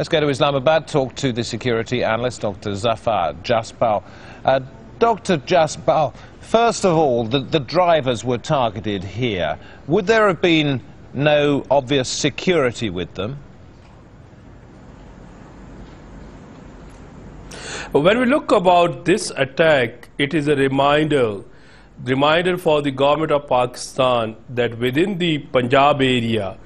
Let's go to Islamabad, talk to the security analyst, Dr. Zafar Jaspal. Uh, Dr. Jaspal, first of all, the, the drivers were targeted here. Would there have been no obvious security with them? When we look about this attack, it is a reminder, reminder for the government of Pakistan that within the Punjab area,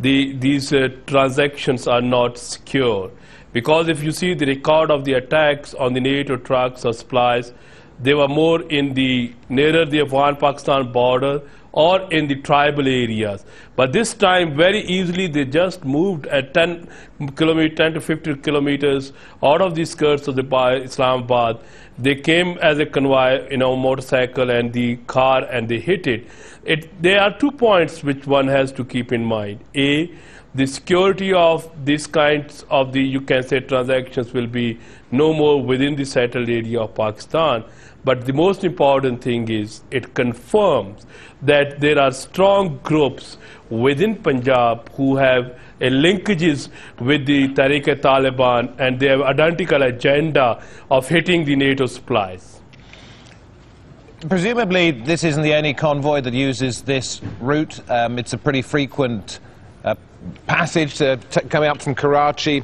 the, these uh, transactions are not secure. Because if you see the record of the attacks on the NATO trucks or supplies, they were more in the nearer the Afghan-Pakistan border or in the tribal areas. But this time, very easily, they just moved at 10, kilometer, 10 to 50 kilometers out of the skirts of the Islamabad. They came as a convoy, you know, motorcycle and the car, and they hit it. it. There are two points which one has to keep in mind. A, the security of these kinds of the, you can say, transactions will be no more within the settled area of Pakistan. But the most important thing is it confirms that there are strong groups within Punjab who have linkages with the Tehrik-e-Taliban and they have identical agenda of hitting the NATO supplies. Presumably this isn't the only convoy that uses this route. Um, it's a pretty frequent uh, passage uh, coming up from Karachi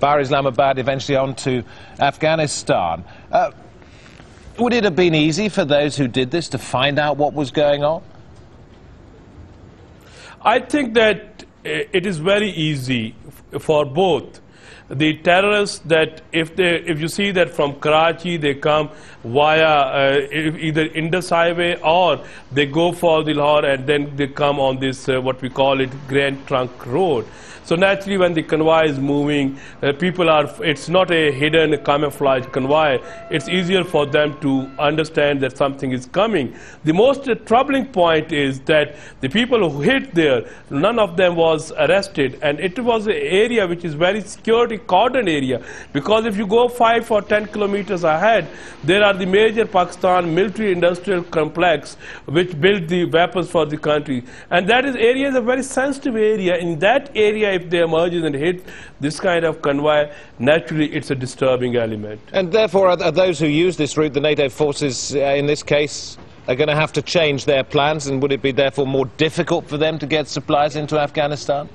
via Islamabad, eventually on to Afghanistan. Uh, would it have been easy for those who did this to find out what was going on? I think that eh, it is very easy for both the terrorists that if they if you see that from Karachi they come via uh, either Indus Highway or they go for the Lahore and then they come on this uh, what we call it Grand Trunk Road. So naturally, when the convoy is moving, uh, people are, it's not a hidden camouflage convoy. It's easier for them to understand that something is coming. The most uh, troubling point is that the people who hit there, none of them was arrested. And it was an area which is very security cordon area. Because if you go five or 10 kilometers ahead, there are the major Pakistan military industrial complex which built the weapons for the country. And that is area is a very sensitive area. In that area, if they emerge and hit this kind of convoy, naturally it's a disturbing element. And therefore, are, are those who use this route, the NATO forces uh, in this case, are going to have to change their plans, and would it be therefore more difficult for them to get supplies into Afghanistan?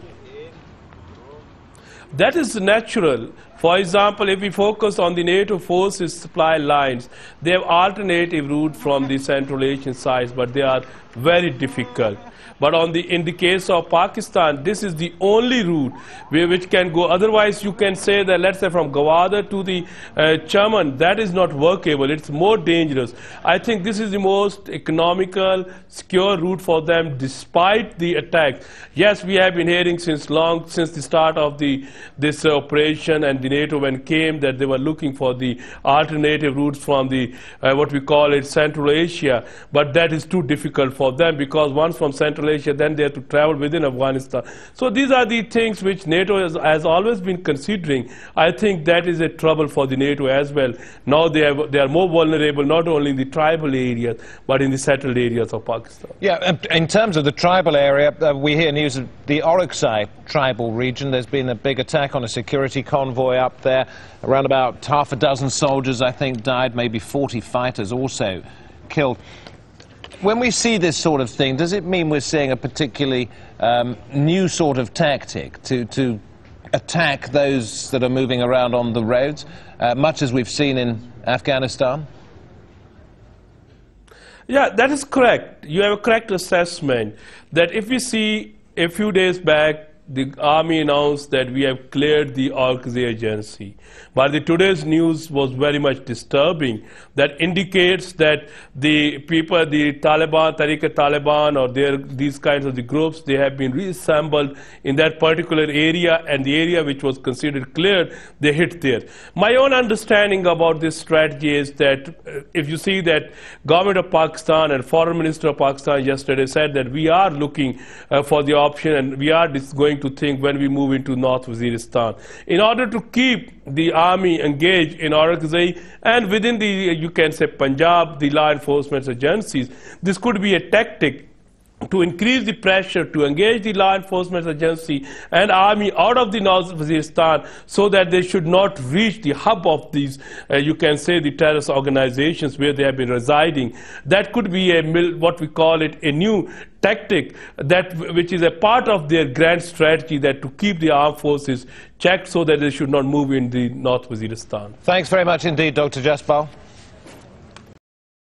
That is natural. For example, if we focus on the NATO forces supply lines, they have alternative route from the Central Asian sites, but they are very difficult. But on the, in the case of Pakistan, this is the only route where, which can go. Otherwise, you can say that, let's say, from Gwadar to the uh, Chaman, that is not workable. It's more dangerous. I think this is the most economical, secure route for them, despite the attack. Yes, we have been hearing since long, since the start of the this uh, operation and the NATO when came that they were looking for the alternative routes from the uh, what we call it Central Asia. But that is too difficult for them because once from Central Asia, then they have to travel within Afghanistan. So these are the things which NATO has, has always been considering. I think that is a trouble for the NATO as well. Now they, have, they are more vulnerable not only in the tribal areas, but in the settled areas of Pakistan. Yeah, in terms of the tribal area, uh, we hear news of the Orakzai tribal region. There's been a big attack on a security convoy up there. Around about half a dozen soldiers, I think, died, maybe 40 fighters also killed when we see this sort of thing, does it mean we're seeing a particularly um, new sort of tactic to, to attack those that are moving around on the roads, uh, much as we've seen in Afghanistan? Yeah, that is correct. You have a correct assessment that if we see a few days back the army announced that we have cleared the Orakzai agency. But the today's news was very much disturbing. That indicates that the people, the Taliban, Tehrik-e-Taliban, or their, these kinds of the groups, they have been reassembled in that particular area, and the area which was considered cleared, they hit there. My own understanding about this strategy is that uh, if you see that government of Pakistan and foreign minister of Pakistan yesterday said that we are looking uh, for the option and we are going going to think when we move into North Waziristan. In order to keep the army engaged in Orakzai and within the, you can say, Punjab, the law enforcement agencies, this could be a tactic to increase the pressure to engage the law enforcement agency and army out of the North Waziristan so that they should not reach the hub of these, uh, you can say, the terrorist organizations where they have been residing. That could be a what we call it a new tactic that which is a part of their grand strategy that to keep the armed forces checked so that they should not move in the North Waziristan. Thanks very much indeed, Dr. Jaspal.